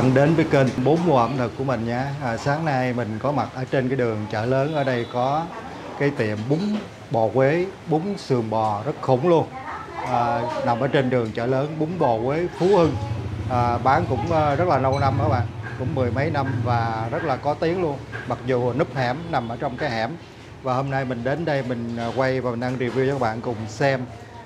bạn đến với kênh bốn mùa ẩm thực của mình nhé à, sáng nay mình có mặt ở trên cái đường chợ lớn. Ở đây có cái tiệm bún bò Quế bún sườn bò rất khủng luôn. À, nằm ở trên đường chợ lớn bún bò Quế Phú Hưng. À, bán cũng ờ, rất là lâu năm các bạn cũng mười mấy năm và rất là có tiếng luôn. Mặc dù núp hẻm nằm ở trong cái hẻm. Và hôm nay mình đến đây mình ờ, quay và mình đang review cho các bạn cùng xem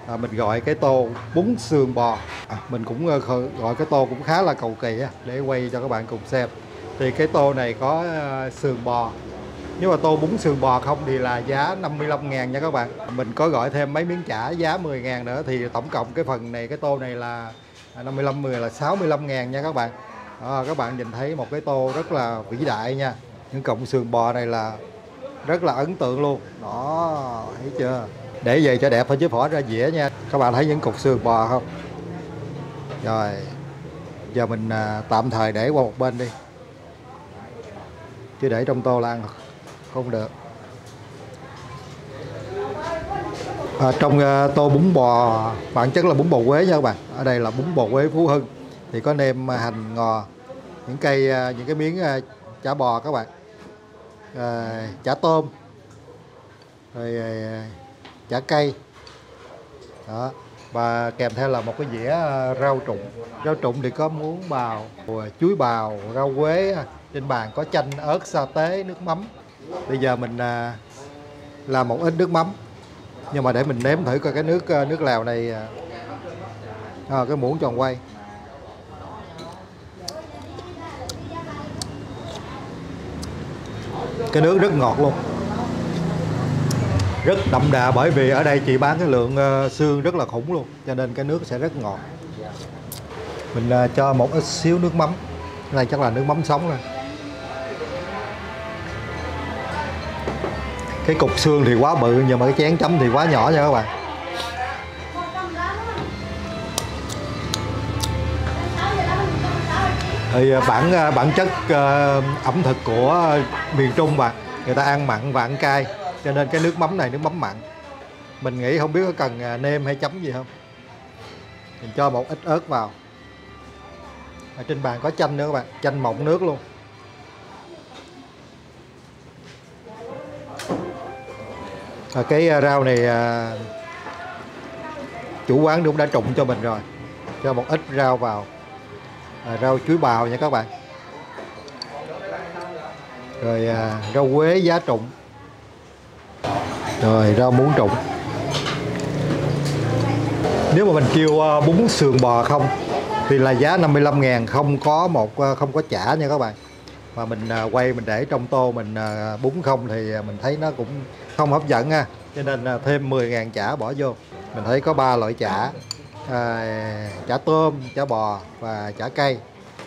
à, mình gọi cái tô bún sườn bò. À, mình cũng ờ, gọi cái tô cũng khá là cầu kỳ để quay cho các bạn cùng xem. Thì cái tô này có ờ, sườn bò. Nếu mà tô bún sườn bò không thì là giá 55 ngàn nha các bạn. Mình có gọi thêm mấy miếng chả giá 10 ngàn nữa Thì tổng cộng cái phần này, cái tô này là à, 55, 10 là 65 ngàn nha các bạn. À, Các bạn nhìn thấy một cái tô rất là vĩ đại nha. Những cọng sườn bò này là rất là ấn tượng luôn. Đó, thấy chưa? Để về cho đẹp thôi chứ phỏ ra dĩa nha. Các bạn thấy những cục xương bò không? Rồi Giờ mình à, tạm thời để qua một bên đi. Chứ để trong tô là ăn không được. À, trong à, tô bún bò bản chất là bún bò Quế nha các bạn. Ở đây là bún bò Quế Phú Hưng. Thì có nêm à, hành ngò những cây những cái miếng chả bò các bạn. À, chả tôm. Rồi chả cây đó và kèm theo là một cái dĩa ờ, rau trụng. Rau trụng thì có muống bào chuối bào rau quế à, trên bàn có chanh ớt sa tế nước mắm. Bây giờ mình à, làm một ít nước mắm. Nhưng mà để mình nếm thử coi cái nước ờ, nước lèo này à, ờ, cái muỗng tròn quay. Cái nước rất ngọt luôn rất đậm đà bởi vì ở đây chị bán cái lượng ờ, xương rất là khủng luôn, cho nên cái nước sẽ rất ngọt. Mình ờ, cho một ít xíu nước mắm. Cái này chắc là nước mắm sống rồi. Cái cục xương thì quá bự, nhưng mà cái chén chấm thì quá nhỏ nha các bạn. Thì ờ, bản bản chất ẩm thực của miền Trung bạn, người ta ăn mặn và ăn cay cho nên cái nước mắm này nước mắm mặn. Mình nghĩ không biết có cần à, nêm hay chấm gì không. Mình cho một ít ớt vào. Ở trên bàn có chanh nữa các bạn chanh mọng nước luôn. Và cái à, rau này à, chủ quán cũng đã trụng cho mình rồi. Cho một ít rau vào. À, rau chuối bào nha các bạn. Rồi à, rau quế giá trụng rồi rau muống trụng nếu mà mình kêu à, bún sườn bò không thì là giá 55 ngàn không có một à, không có chả nha các bạn. Mà mình à, quay mình để trong tô mình bún không thì mình thấy nó cũng không hấp dẫn ha. Cho nên thêm 10 ngàn chả bỏ vô. Mình thấy có ba loại chả à, chả tôm chả bò và chả cây.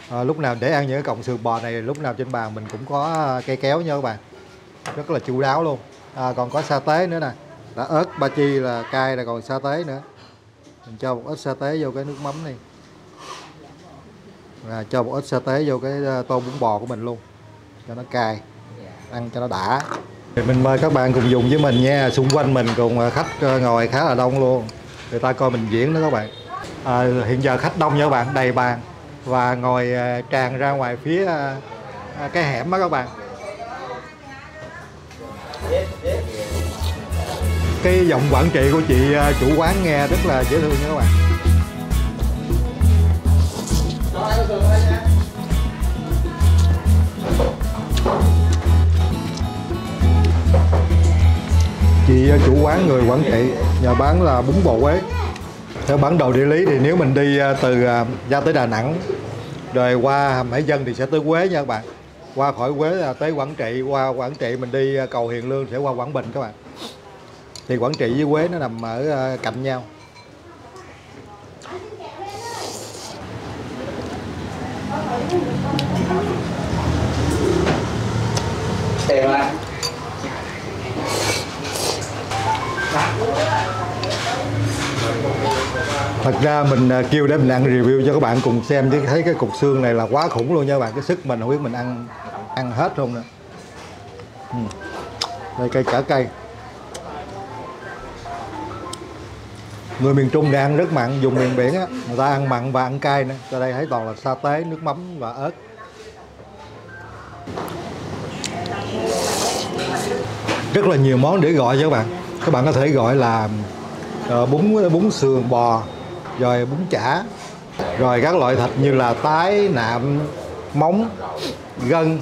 À, lúc nào để ăn những cái cọng sườn bò này lúc nào trên bàn mình cũng có cây kéo nha các bạn. Rất là chu đáo luôn à, còn có sa tế nữa nè. Đã ớt ba chi là cay là còn sa tế nữa. Mình cho một ít sa tế vô cái nước mắm này và cho một ít sa tế vô cái à, tô bún bò của mình luôn. Cho nó cay. Ăn cho nó đã. Thì mình mời các bạn cùng dùng với mình nha. Xung quanh mình cùng à, khách à, ngồi khá là đông luôn. Người ta coi mình diễn đó các bạn. À, hiện giờ khách đông nha các bạn đầy bàn. Và ngồi tràn ra ngoài phía cái hẻm đó các bạn. Cái giọng quản trị của chị à, chủ quán nghe rất là dễ thương nha các bạn. Chị à, chủ quán người Quảng Trị, nhà bán là bún bò Quế. Theo bản đồ địa lý thì nếu mình đi à, từ ra tới Đà Nẵng, rồi qua Hàm Hải thì sẽ tới Quế nha các bạn. Qua khỏi Quế là tới Quảng Trị, qua Quảng Trị mình đi cầu Hiền Lương, sẽ qua Quảng Bình các bạn thì Quảng Trị với Quế nó nằm ở uh, cạnh nhau. Tiền lại thật ra mình à, kêu để mình ăn review cho các bạn cùng xem chứ thấy cái cục xương này là quá khủng luôn nha các bạn. Cái sức mình không biết mình ăn ăn hết không nữa. Ừ. đây cây chả cây người miền Trung thì ăn rất mặn, dùng miền biển á. Người ta ăn mặn và ăn cay nữa ở đây thấy toàn là sa tế, nước mắm và ớt. Rất là nhiều món để gọi cho các bạn. Các bạn có thể gọi là ờ, bún bún sườn bò, rồi bún chả, rồi các loại thịt như là tái, nạm, móng, gân,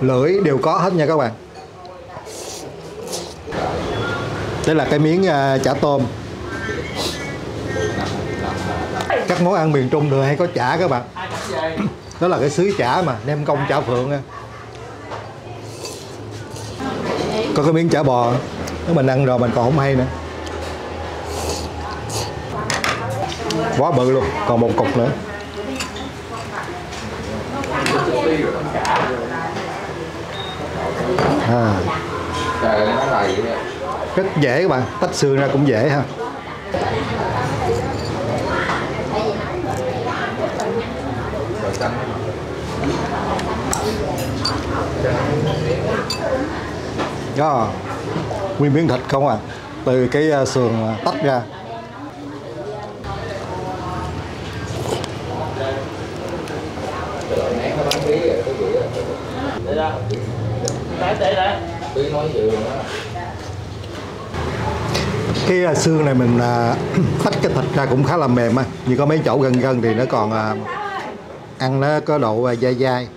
lưỡi, đều có hết nha các bạn. Đây là cái miếng ờ, chả tôm các món ăn miền Trung thường hay có chả các bạn? Đó là cái sứ chả mà nem công chả phượng á có cái miếng chả bò nếu mình ăn rồi mình còn không hay nữa. Quá bự luôn còn một cục nữa. À, rất dễ các bạn tách xương ra cũng dễ ha đó. Nguyên miếng thịt không à? Từ cái ờ, sườn ờ, tách ra. Cái ờ, xương này mình tách cái thịt ra cũng khá là mềm á. Như có mấy chỗ gần gần thì nó còn ăn nó có độ dai dai.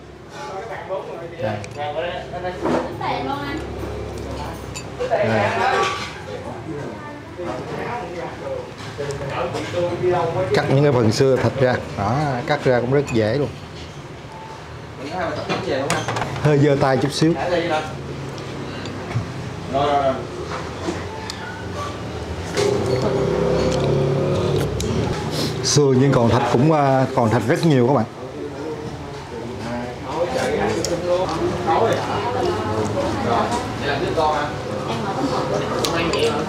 Đây. Đây. cắt những cái phần xưa thịt ra. Đó cắt ra cũng rất dễ luôn. Hơi dơ tay chút xíu. Xương nhưng còn thịt cũng à, còn thịt rất nhiều các bạn rồi để làm đứa con à mang vậy mà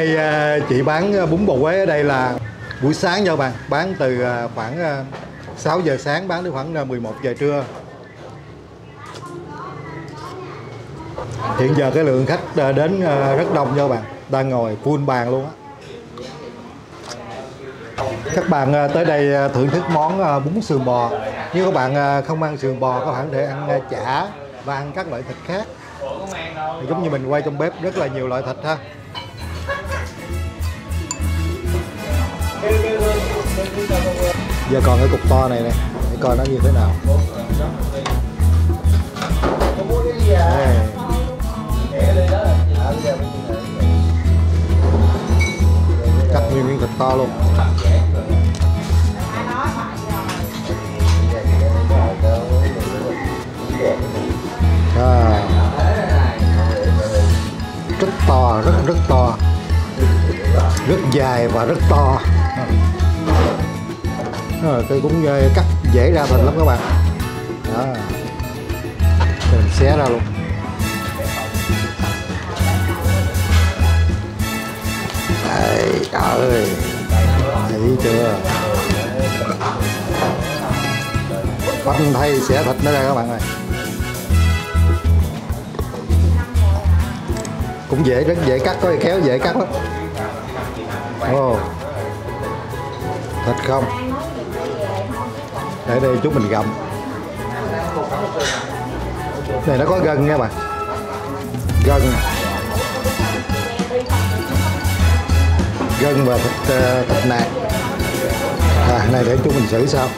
nay ờ, chị bán ờ, bún bò Huế ở đây là buổi sáng nha các bạn. Bán từ ờ, khoảng 6 giờ sáng bán đến khoảng 11 giờ trưa. Hiện giờ cái lượng khách đến rất đông nha các bạn. Đang ngồi full bàn luôn á. Các bạn tới đây thưởng thức món bún sườn bò. Nếu các bạn không ăn sườn bò, các bạn có thể ăn chả và ăn các loại thịt khác. Giống như mình quay trong bếp rất là nhiều loại thịt ha. Giờ còn cái cục to này này, để coi nó như thế nào. Đây. cắt nguyên miếng thịt to luôn. À. rất to rất rất to. Rất dài và rất to rồi tôi cũng ờ, cắt dễ ra thịt lắm các bạn. Đó. Mình xé ra luôn. Đấy, trời ơi thấy chưa? Bánh thay xẻ thịt nó ra các bạn ơi. Cũng dễ rất dễ cắt có cây kéo dễ cắt lắm. Ồ. Thịt không? Để đây chút mình gặm. Này, nó có gân nha bạn. Gân. Gân và thịt ờ, thịt nạc. À này để chút mình xử sao.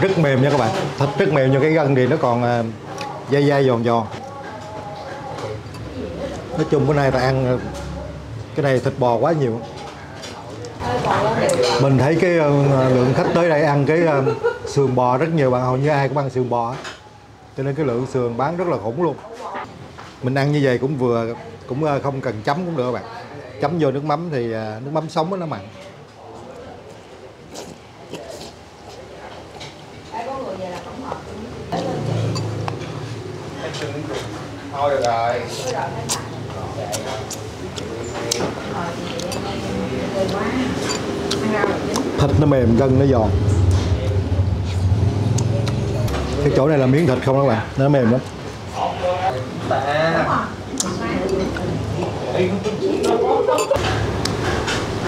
Rất mềm nha các bạn. Thịt rất mềm, nhưng cái gân thì nó còn ờ, dai dai giòn giòn. Nói chung bữa nay ta ăn ờ, cái này thịt bò quá nhiều. Mình thấy cái ờ, lượng khách tới đây ăn cái ờ, sườn bò rất nhiều bạn. Hầu như ai cũng ăn sườn bò cho nên cái lượng sườn bán rất là khủng luôn. Mình ăn như vậy cũng vừa, cũng ờ, không cần chấm cũng được các bạn. Chấm vô nước mắm thì nước mắm sống nó mặn. thôi được rồi thịt nó mềm gân nó giòn. Cái chỗ này là miếng thịt không các bạn? Nó mềm lắm.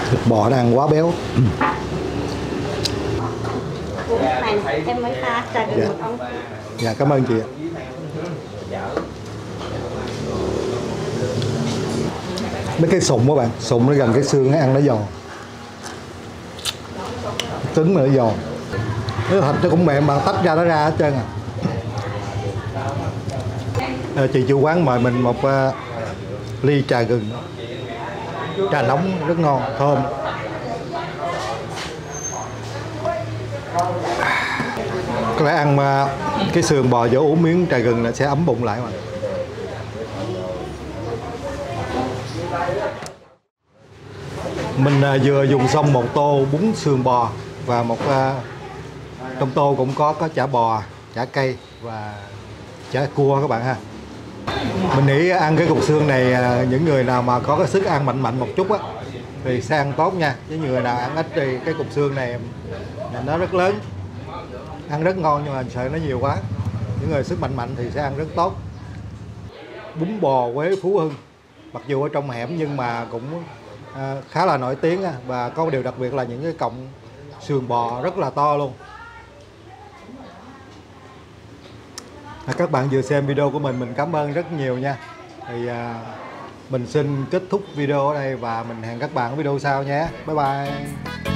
Thịt bò nó ăn quá béo. Này em mới pha trà Dạ. mật ong dạ cảm ơn chị ạ mấy cái sụn các bạn sụn nó gần cái xương nó ăn nó giòn. Trứng mà nó giòn. Cái thịt nó cũng mềm bạn tách ra nó ra hết trơn à. Ờ, chị chủ quán mời mình một ờ, ly trà gừng. Trà nóng, rất ngon, thơm. Có lẽ ăn mà cái sườn bò vô uống miếng trà gừng là sẽ ấm bụng lại mà. Mình à, vừa dùng xong một tô bún xương bò và một à, trong tô cũng có có chả bò chả cây và chả cua các bạn ha. Mình nghĩ ăn cái cục xương này à, những người nào mà có cái sức ăn mạnh mạnh một chút á thì sẽ ăn tốt nha. Chứ người nào ăn ít thì cái cục xương này nó rất lớn ăn rất ngon nhưng mà sợ nó nhiều quá. Những người sức mạnh mạnh thì sẽ ăn rất tốt. Bún bò Quế Phú Hưng mặc dù ở trong hẻm nhưng mà cũng à, khá là nổi tiếng và có một điều đặc biệt là những cái cọng sườn bò rất là to luôn. À, các bạn vừa xem video của mình mình cảm ơn rất nhiều nha. Thì à, mình xin kết thúc video ở đây và mình hẹn các bạn ở video sau nhé. Bye bye.